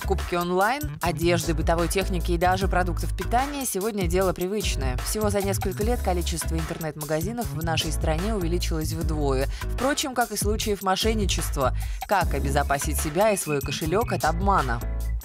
Покупки онлайн, одежды, бытовой техники и даже продуктов питания сегодня дело привычное. Всего за несколько лет количество интернет-магазинов в нашей стране увеличилось вдвое. Впрочем, как и случаев мошенничества. Как обезопасить себя и свой кошелек от обмана?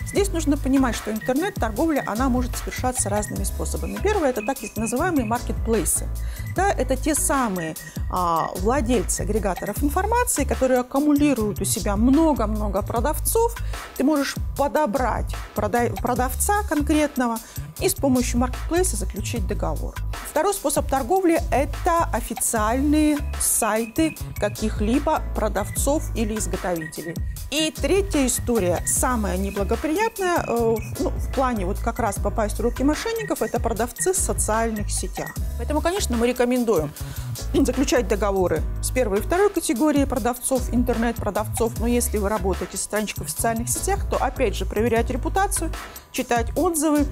Здесь нужно понимать, что интернет-торговля, она может совершаться разными способами. Первое – это так называемые маркетплейсы. Да, это те самые а, владельцы агрегаторов информации, которые аккумулируют у себя много-много продавцов. Ты можешь подобрать продавца конкретного и с помощью маркетплейса заключить договор. Второй способ торговли – это официальные сайты каких-либо продавцов или изготовителей. И третья история, самая неблагоприятная э, ну, в плане вот как раз попасть в руки мошенников, это продавцы в социальных сетях. Поэтому, конечно, мы рекомендуем заключать договоры с первой и второй категории продавцов, интернет-продавцов. Но если вы работаете с страничкой в социальных сетях, то опять же проверять репутацию, читать отзывы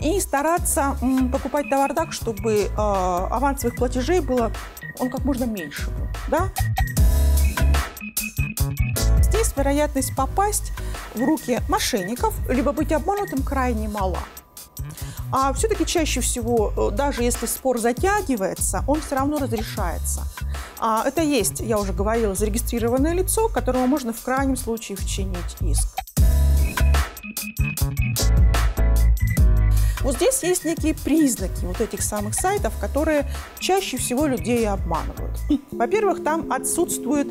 и стараться покупать товар так, чтобы э, авансовых платежей было он как можно меньше. Да? здесь вероятность попасть в руки мошенников, либо быть обманутым крайне мала. А все-таки чаще всего, э, даже если спор затягивается, он все равно разрешается. А это есть, я уже говорила, зарегистрированное лицо, которому можно в крайнем случае вчинить иск. Вот здесь есть некие признаки вот этих самых сайтов, которые чаще всего людей обманывают. Во-первых, там отсутствует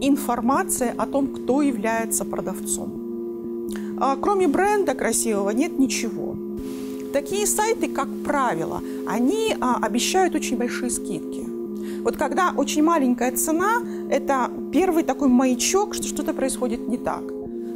информация о том, кто является продавцом. А кроме бренда красивого нет ничего. Такие сайты, как правило, они а, обещают очень большие скидки. Вот когда очень маленькая цена, это первый такой маячок, что что-то происходит не так.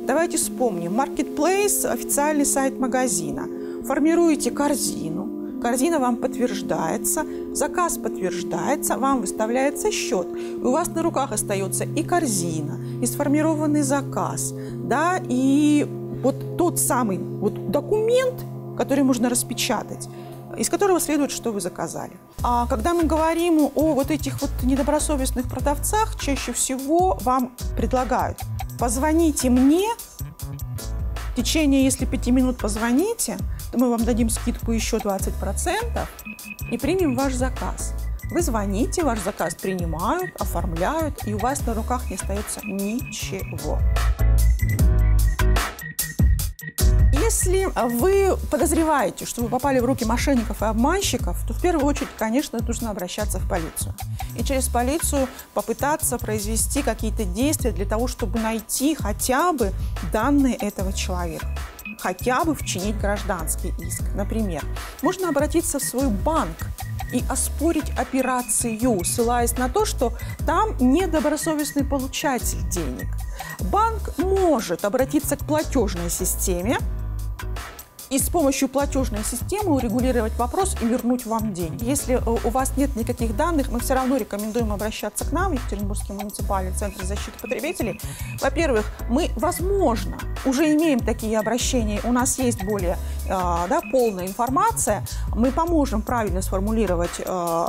Давайте вспомним. Marketplace – официальный сайт магазина. Формируете корзину, корзина вам подтверждается, заказ подтверждается, вам выставляется счет. И у вас на руках остается и корзина, и сформированный заказ, да, и вот тот самый вот документ, который можно распечатать, из которого следует, что вы заказали. А когда мы говорим о вот этих вот недобросовестных продавцах, чаще всего вам предлагают позвоните мне, в течение, если пяти минут позвоните, мы вам дадим скидку еще 20% и примем ваш заказ. Вы звоните, ваш заказ принимают, оформляют, и у вас на руках не остается ничего. Если вы подозреваете, что вы попали в руки мошенников и обманщиков, то в первую очередь, конечно, нужно обращаться в полицию. И через полицию попытаться произвести какие-то действия для того, чтобы найти хотя бы данные этого человека хотя бы вчинить гражданский иск. Например, можно обратиться в свой банк и оспорить операцию, ссылаясь на то, что там недобросовестный получатель денег. Банк может обратиться к платежной системе, и с помощью платежной системы урегулировать вопрос и вернуть вам деньги. Если э, у вас нет никаких данных, мы все равно рекомендуем обращаться к нам, Екатеринбургский муниципальный центр защиты потребителей. Во-первых, мы, возможно, уже имеем такие обращения, у нас есть более э, да, полная информация, мы поможем правильно сформулировать э,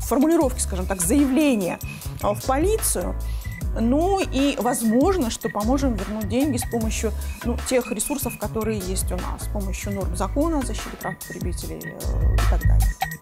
формулировки, скажем так, заявления в полицию, ну и возможно, что поможем вернуть деньги с помощью ну, тех ресурсов, которые есть у нас, с помощью норм закона, защиты прав потребителей э, и так далее.